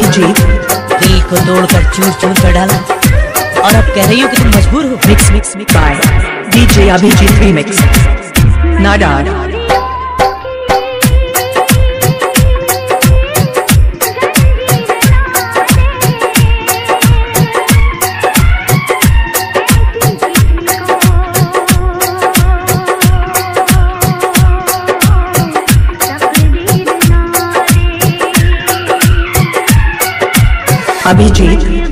जी दिल को तोड़कर चूर चूर कर डाला। और अब कह रही हो कि तुम मजबूर हो। Mix mix mix by three mix Remix. Nada. Abhijit.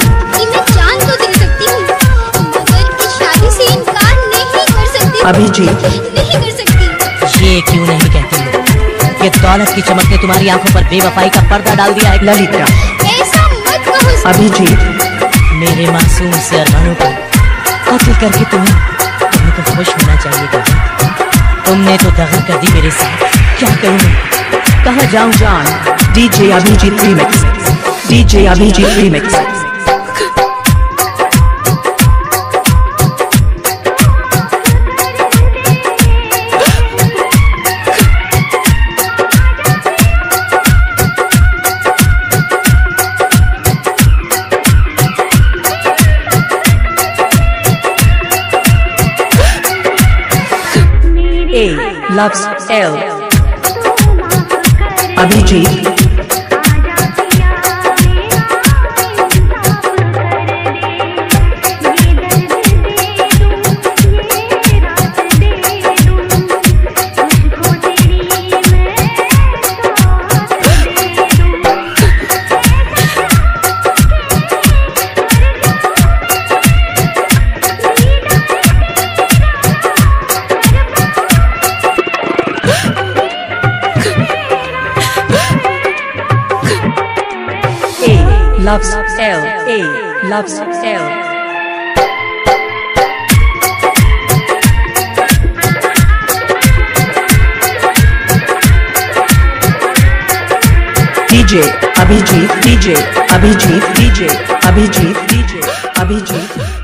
Abhijit. नहीं कर सकती ये क्यों नहीं कहती हो? ये दौलत की चमक ने तुम्हारी आँखों पर बेवफाई का पर्दा डाल दिया है। ललिता। ऐसा मत कहो अभिजीत मेरे मासूम से अरमानों को कत्ल करके तुम्हें तुम्हें तो खुश होना चाहिए था तुमने तो दगा कर दी मेरे साथ। क्या करूँ कहाँ जाऊँ जान? DJ Abhijit remix DJ Abhijit remix loves L Abhijit loves L A loves L. DJ Abhijit DJ Abhijit DJ Abhijit DJ Abhijit